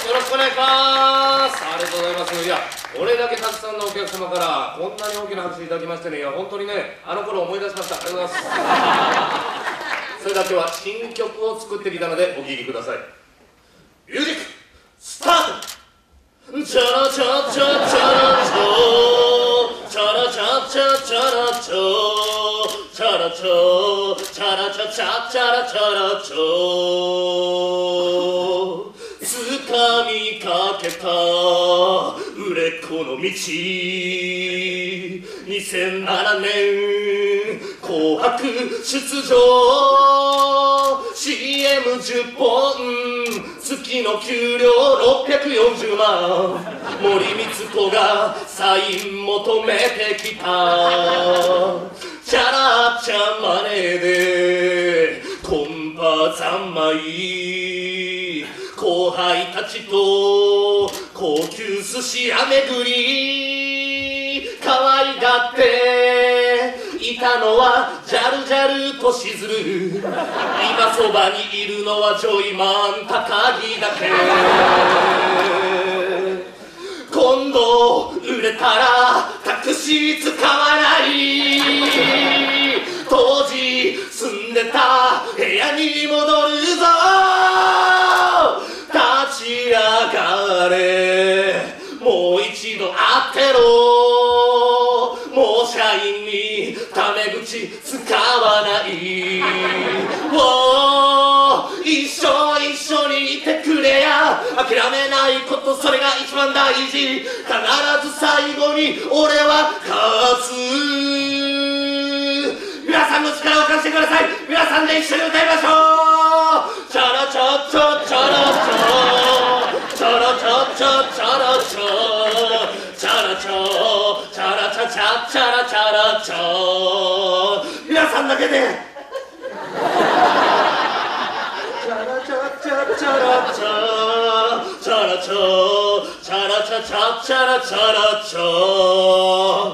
いします。ありがとうございます。いやこれだけたくさんのお客様からこんなに大きな拍手いただきましてね。いや本当にねあの頃思い出しました。ありがとうございます。それでは今日は新曲を作ってきたのでお聴きください。ミュージックスタート。チャラチャチャチャラチョチャラチャチャチャラチョチャラチョチャラチャチャチャラチャラチョた。売れっ子の道2007年紅白出場 CM10 本月の給料640万森光子がサイン求めてきたチャラチャマネーでコンパ三昧後輩たちと高級寿司屋巡り可愛がっていたのはジャルジャルとしずる。今そばにいるのはジョイマン高木だけ。今度売れたらタクシー使わない。れもう一度会ってろ。もう社員にタメ口使わない。もう一生一緒にいてくれや。諦めないことそれが一番大事。必ず最後に俺は勝つ。皆さんの力を貸してください。皆さんで一緒に歌いましょう。ラチャチャチャラチャチャラチャチャラチャチャチャラチャラチャ皆さんだけでチャラチャチャチャラチャチャラチャチャラ